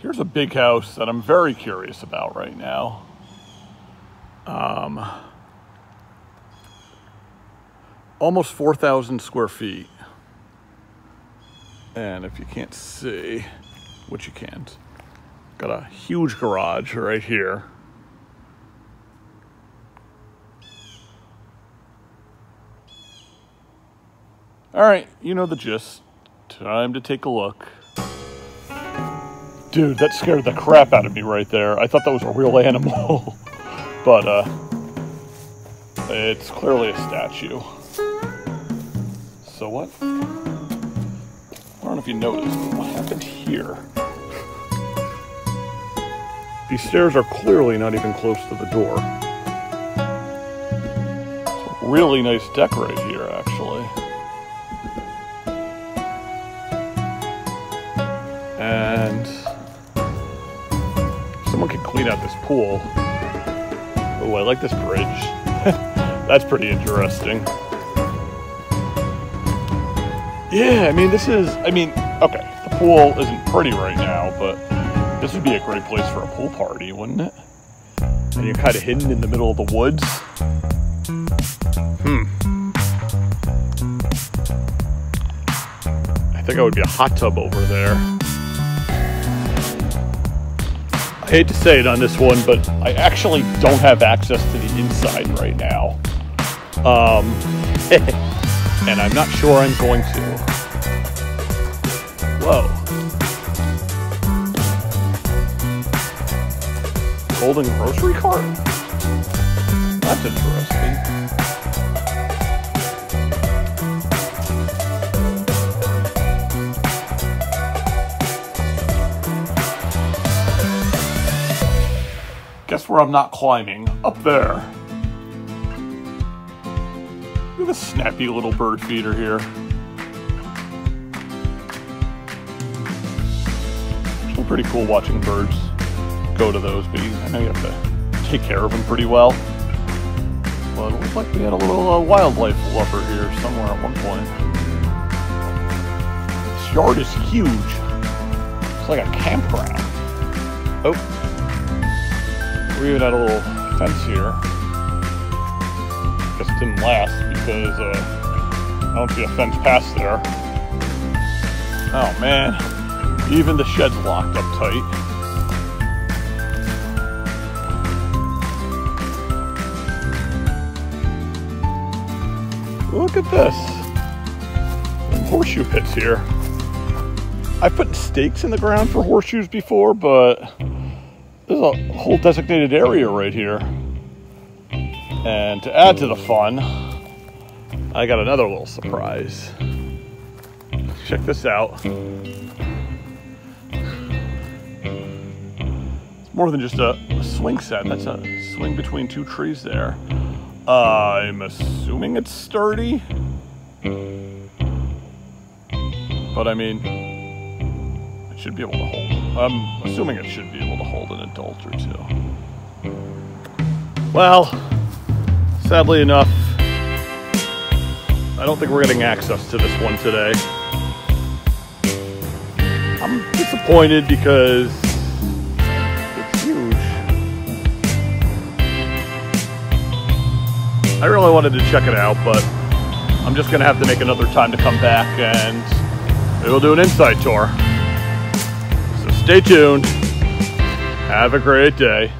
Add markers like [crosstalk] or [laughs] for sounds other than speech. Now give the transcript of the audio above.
here's a big house that I'm very curious about right now. Um, almost 4,000 square feet. And if you can't see, which you can't, got a huge garage right here. All right, you know the gist. Time to take a look. Dude, that scared the crap out of me right there. I thought that was a real [laughs] animal. but, uh, it's clearly a statue. So what? I don't know if you noticed, what happened here? These stairs are clearly not even close to the door. It's really nice deck right here, actually. Someone can clean out this pool. Oh, I like this bridge. [laughs] That's pretty interesting. Yeah, I mean, this is, I mean, okay, the pool isn't pretty right now, but this would be a great place for a pool party, wouldn't it? And you're kind of hidden in the middle of the woods. Hmm. I think I would be a hot tub over there. I hate to say it on this one, but I actually don't have access to the inside right now. Um, [laughs] and I'm not sure I'm going to. Whoa. Golden grocery cart? That's interesting. Guess where I'm not climbing? Up there. Look at this snappy little bird feeder here. Still pretty cool watching birds go to those, but I know you have to take care of them pretty well. But it looks like we had a little uh, wildlife lover here somewhere at one point. This yard is huge. It's like a campground. Oh. We even had a little fence here. It didn't last because uh, I don't see a fence past there. Oh man, even the shed's locked up tight. Look at this. Horseshoe pits here. I've put stakes in the ground for horseshoes before, but there's a whole designated area right here. And to add to the fun, I got another little surprise. Check this out. It's more than just a, swing set. That's a swing between two trees there. I'm assuming it's sturdy. But I mean, it should be able to hold. I'm assuming it should be able to hold an adult or two. Well, sadly enough, I don't think we're getting access to this one today. I'm disappointed because it's huge. I really wanted to check it out, but I'm just gonna have to make another time to come back and we'll do an inside tour. Stay tuned. Have a great day.